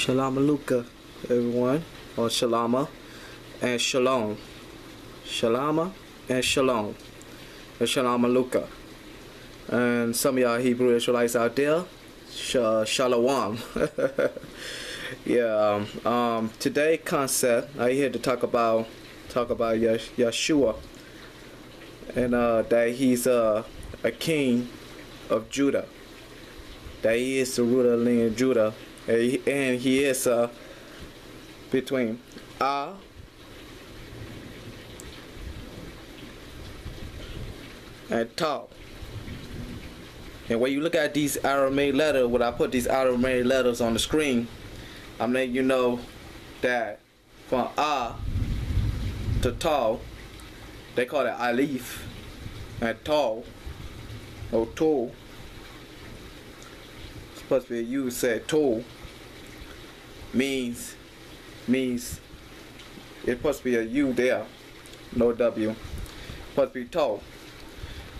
Shalom Aluka, everyone, or Shalama and Shalom. Shalama and Shalom. And Shalom Aluka. And some of y'all Hebrew Israelites out there, sh- Shalom. yeah, um, um, today concept, I here to talk about talk about Yesh- Yeshua and uh, that he's uh, a king of Judah. That he is the ruler of Judah, and he is uh, between Ah and Tau. And when you look at these Aramaic letters, when I put these Aramaic letters on the screen, I'm letting you know that from Ah to Tau, they call it Alif and Tau or Tau. Supposed to be a U said Tau means means supposed to be a U there, no W. To be Tau.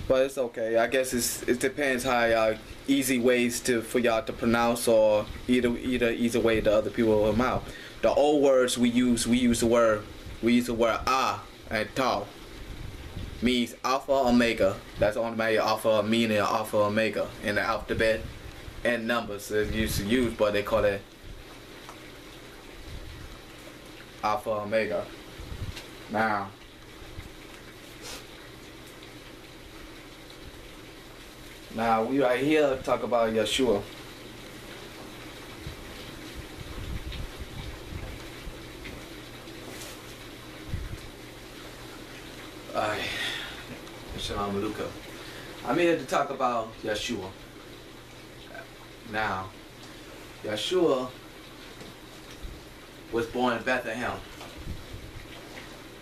But it's okay. I guess it's it depends how easy ways to for y'all to pronounce or either either either way the other people will out. The old words we use we use the word we use the word ah and tau means alpha omega. That's automatic alpha meaning alpha omega in the alphabet and numbers is used to use, but they call it alpha omega. Now Now we right here to talk about Yeshua. Shalom Luca. I'm here to talk about Yeshua. Now, Yeshua was born in Bethlehem.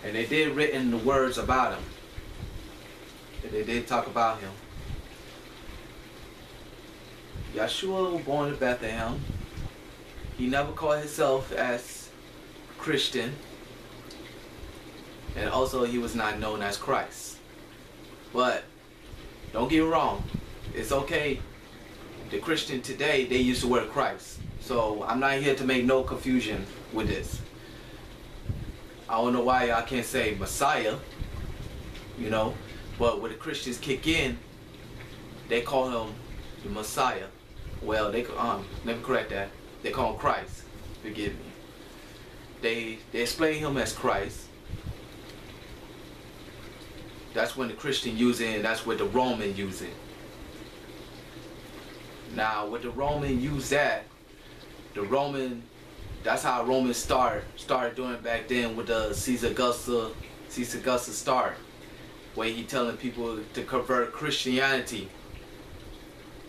And they did written the words about him. And they did talk about him. Yeshua was born in Bethlehem. He never called himself as Christian. And also he was not known as Christ. But don't get me wrong, it's okay. The Christian today, they use the word Christ. So I'm not here to make no confusion with this. I don't know why I can't say Messiah, you know, but when the Christians kick in, they call him the Messiah. Well, they um let me correct that. They call him Christ. Forgive me. They they explain him as Christ. That's when the Christian use it, and that's what the Roman use it. Now, with the Roman use that, the Roman, that's how Romans start started doing back then with the Caesar Augusta, Caesar Augusta start, where he telling people to convert Christianity.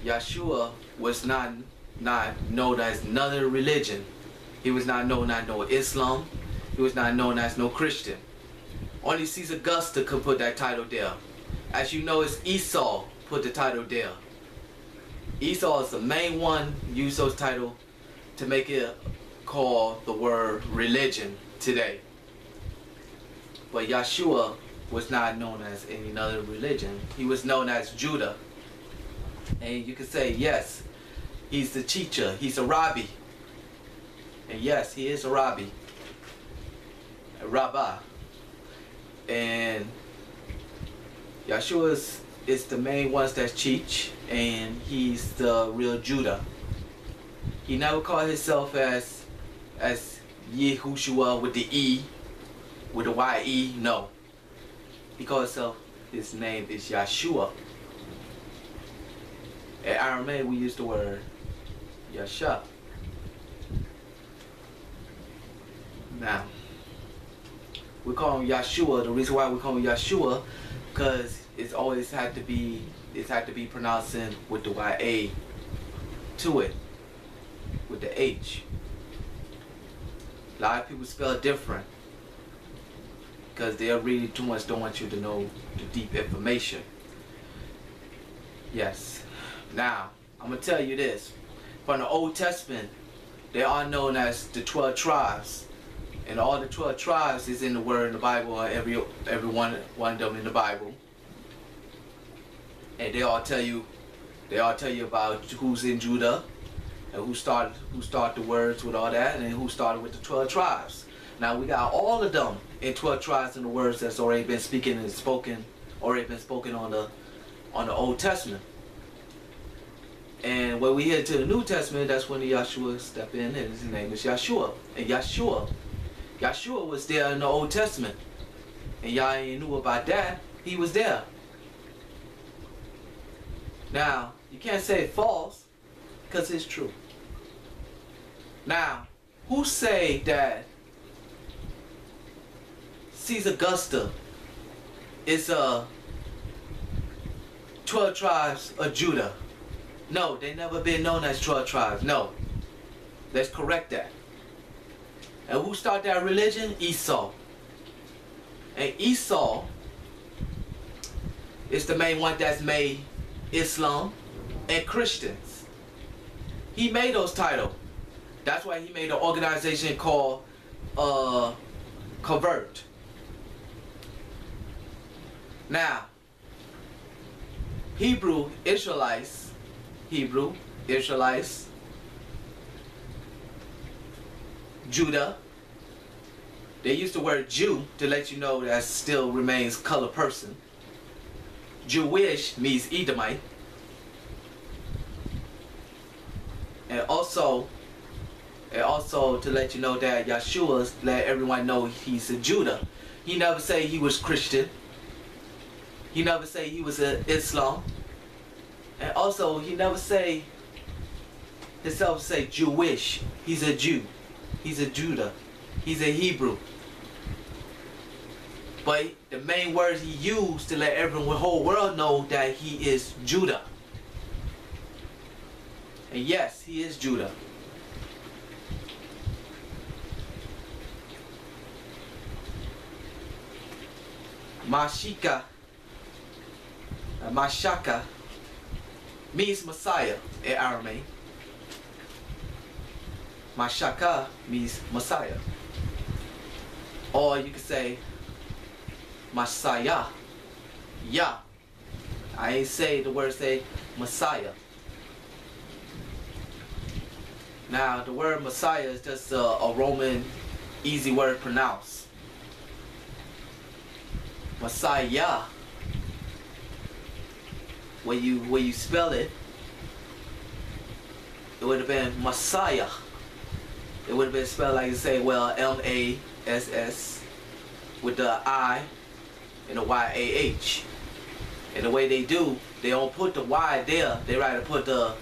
Yeshua was not not known as another religion. He was not known as no Islam. He was not known as no Christian. Only Caesar Augusta could put that title there. As you know, it's Esau put the title there. Esau is the main one use those title to make it call the word religion today. But Yeshua was not known as any other religion. He was known as Judah. And you could say, yes, he's the teacher. He's a rabbi. And yes, he is a rabbi. A rabbi. And Yeshua is, is the main ones that teach. And he's the real Judah. He never called himself as as Yehushua with the E, with the Y-E, no. Called himself, his name is Yeshua. In Aramaic, we use the word Yasha. Now, we call him Yeshua. The reason why we call him Yeshua, because it's always had to be, it's had to be pronouncing with the Y-A to it, with the H. A lot of people spell different because they're really too much don't want you to know the deep information. Yes. Now, I'm going to tell you this. From the Old Testament, they are known as the 12 tribes. And all the 12 tribes is in the word in the Bible, every every one, one of them in the Bible. And they all tell you, they all tell you about who's in Judah, and who started who started the words with all that, and who started with the twelve tribes. Now we got all of them in twelve tribes in the words that's already been speaking and spoken, already been spoken on the on the Old Testament. And when we head to the New Testament, that's when the Yeshua step in, and his name is Yeshua. And Yeshua, Yeshua was there in the Old Testament, and y'all ain't knew about that. He was there. Now you can't say false, cause it's true. Now, who say that Caesar Augusta is a 12 tribes of Judah? No, they never been known as 12 tribes. No. Let's correct that. And who started that religion? Esau. And Esau is the main one that's made Islam and Christians. He made those titles. That's why he made an organization called uh, Convert. Now, Hebrew Israelites, Hebrew Israelites, Judah, they used the word Jew to let you know that still remains color person. Jewish means Edomite. And also, and also to let you know that Yeshua let everyone know he's a Judah. He never say he was Christian. He never say he was an Islam. And also he never say himself say Jewish. He's a Jew. He's a Judah. He's a Hebrew. But the main words he used to let everyone, whole world know that he is Judah. And yes, he is Judah. Mashika, uh, Mashaka means Messiah in Aramaic. Mashaka means Messiah. Or you could say Messiah. Yeah. I ain't say the word say Messiah. Now the word Messiah is just a, a Roman easy word to pronounce. Messiah. When you when you spell it, it would have been Messiah. It would have been spelled like you say, well, M A S S with the I and the Y A H. And the way they do, they don't put the Y there. They rather put the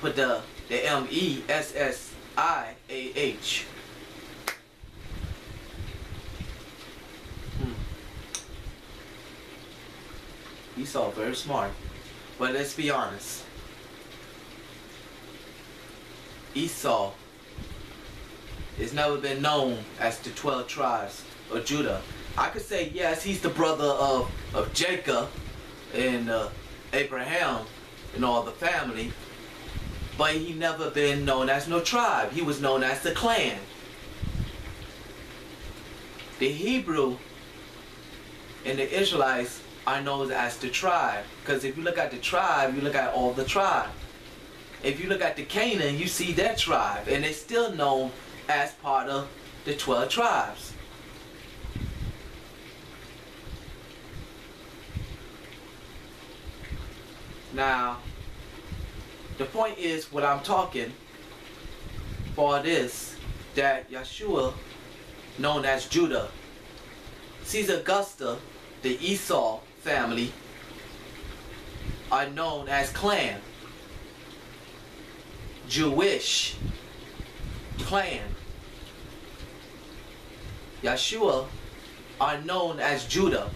put the the M E S S I A H. Hmm. Esau very smart. But let's be honest. Esau has never been known as the 12 tribes of Judah. I could say, yes, he's the brother of, of Jacob and uh, Abraham and all the family, but he never been known as no tribe. He was known as the clan. The Hebrew and the Israelites are known as the tribe. Because if you look at the tribe, you look at all the tribe. If you look at the Canaan, you see that tribe. And it's still known as part of the 12 tribes. Now, the point is what I'm talking for this, that Yeshua, known as Judah, Caesar Augusta, the Esau family, are known as clan. Jewish clan. Yeshua are known as Judah,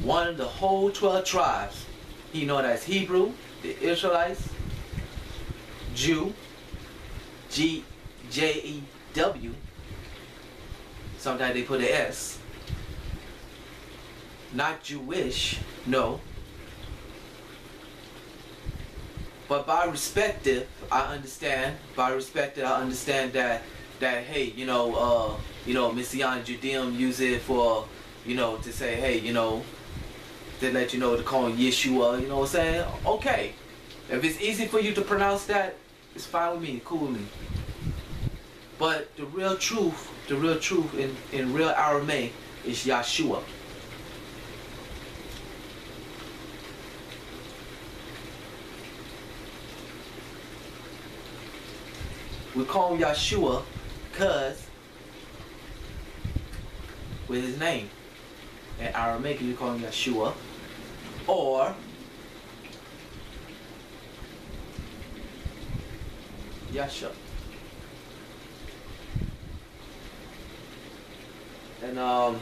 one of the whole 12 tribes. He known as Hebrew, the Israelites, Jew, G J E W. Sometimes they put an S. Not Jewish, no. But by respective, I understand. By respective, I understand that that hey, you know, uh, you know, Messianic Judaism use it for, you know, to say, hey, you know, to let you know to call him Yeshua, you know what I'm saying? Okay. If it's easy for you to pronounce that, It's fine with me, cool with me. But the real truth, the real truth in, in real Aramaic is Yeshua. We call him Yeshua because with his name. In Aramaic, you call him Yeshua. Or Yasha. And um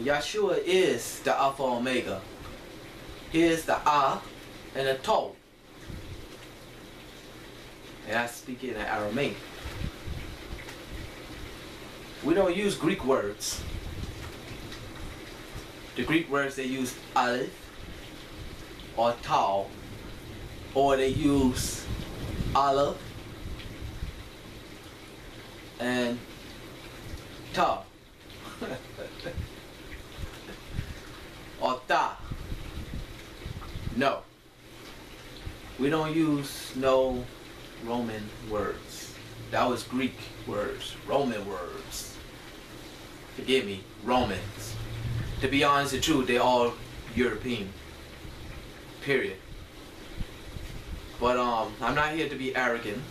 Yeshua is the Alpha Omega. He is the A and the Tau. And I speak in Aramaic. We don't use Greek words. The Greek words they use aleph or tau, or they use aleph and ta or ta. No. We don't use no Roman words. That was Greek words, Roman words. Forgive me, Romans. To be honest and true, they're all European. Period. But um, I'm not here to be arrogant.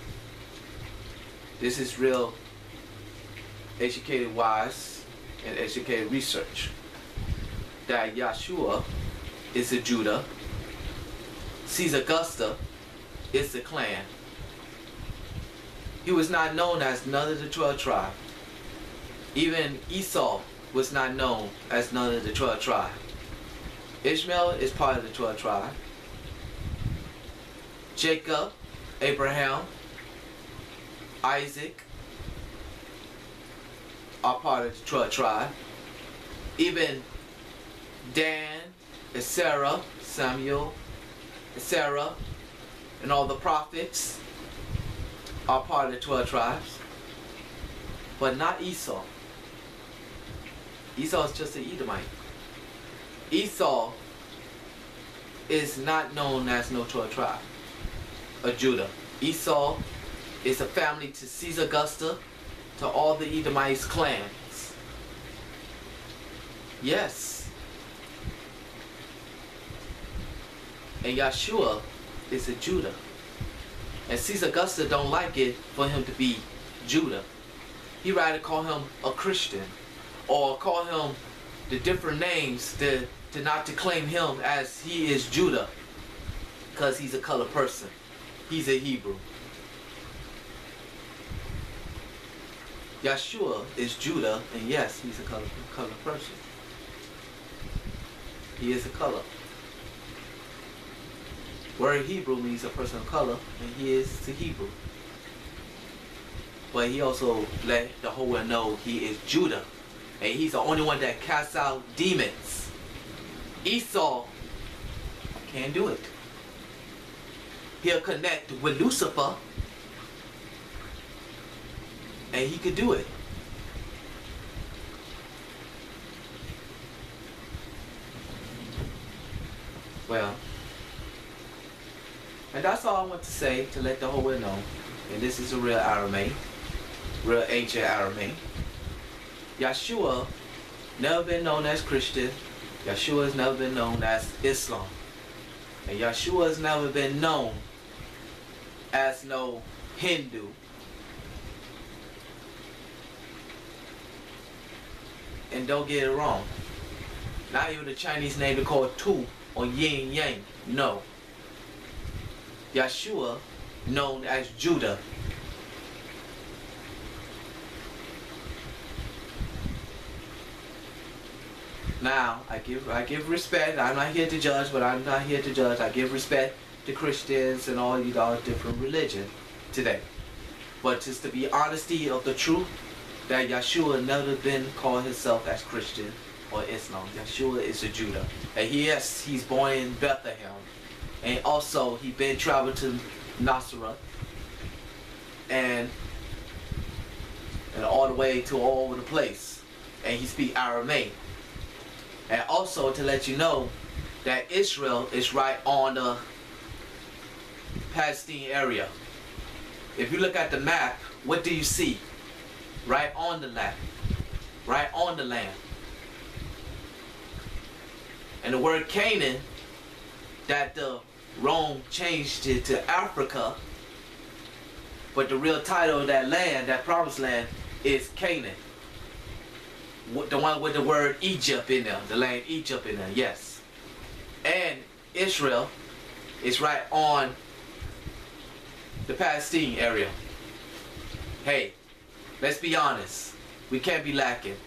This is real educated wise and educated research. That Yeshua is a Judah. Caesar Augusta is the clan. He was not known as none of the 12 tribe. Even Esau was not known as none of the 12 tribes. Ishmael is part of the 12 tribes. Jacob, Abraham, Isaac are part of the 12 tribe. Even Dan, Sarah, Samuel, Sarah, and all the prophets are part of the 12 tribes. But not Esau. Esau is just an Edomite. Esau is not known as no 12 tribe of Judah. Esau is a family to Caesar Augusta, to all the Edomites clans. Yes. And Yeshua is a Judah. And Caesar Augusta don't like it for him to be Judah. He rather call him a Christian or call him the different names to, to not to claim him as he is Judah because he's a color person. He's a Hebrew. Yeshua is Judah, and yes, he's a color, color person. He is a color. Word Hebrew means a person of color, and he is the Hebrew. But he also let the whole world know he is Judah. And he's the only one that casts out demons. Esau can't do it. He'll connect with Lucifer. And he could do it. Well, and that's all I want to say to let the whole world know. And this is a real Aramaic, real ancient Aramaic. Yeshua never been known as Christian. Yeshua has never been known as Islam. And Yeshua has never been known as no Hindu. And don't get it wrong. Not even the Chinese name they call Tu or Yin Yang. No. Yeshua, known as Judah. Now, I give I give respect. I'm not here to judge, but I'm not here to judge. I give respect to Christians and all you all different religion today. But just to be honesty of the truth, that Yeshua never been called himself as Christian or Islam. Yeshua is a Judah. And yes, he's born in Bethlehem. And also he been traveled to Nazareth and and all the way to all over the place. And he speak Aramaic. And also to let you know that Israel is right on the Palestine area. If you look at the map, what do you see? Right on the land. Right on the land. And the word Canaan, that the Rome changed it to Africa, but the real title of that land, that promised land, is Canaan. The one with the word Egypt in there, the land Egypt in there, yes. And Israel is right on the Palestine area. Hey, let's be honest. We can't be lacking.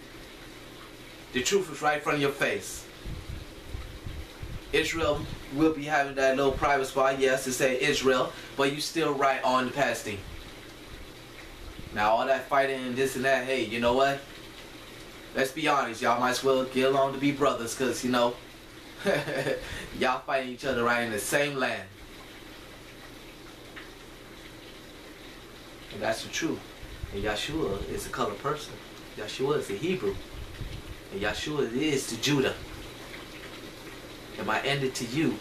The truth is right in front of your face. Israel will be having that little private spot, yes, to say Israel, but you still right on the Palestine. Now all that fighting and this and that, hey, you know what? Let's be honest, y'all might as well get along to be brothers, cause you know, y'all fighting each other right in the same land. And that's the truth. And Yeshua is a colored person. Yeshua is a Hebrew. And Yeshua is to Judah. And I end it to you.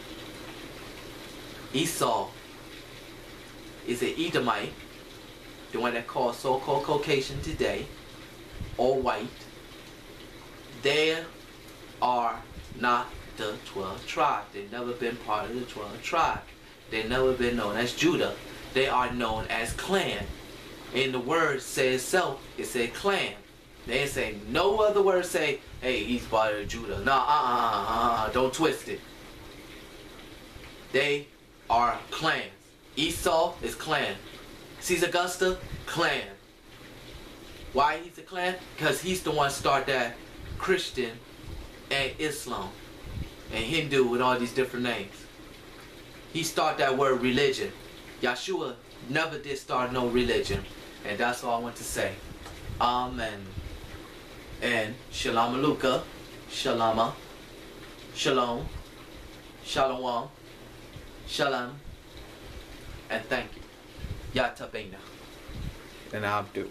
Esau is an Edomite, the one that calls so-called Caucasian today, or white. They are not the 12 tribes. They've never been part of the 12 tribes. They've never been known as Judah. They are known as clan. And the word says itself, it said clan. They ain't say no other word say, hey, he's part of Judah. Nah, uh, uh, uh, uh, don't twist it. They are clans. Esau is clan. Caesar Augusta, clan. Why he's a clan? Because he's the one start that Christian and Islam and Hindu with all these different names. He start that word religion. Yeshua never did start no religion. And that's all I want to say. Amen. And Shalom Aluka, Shalama, Shalom, Shalom, Shalom, and thank you. Yatabena. And Abdu.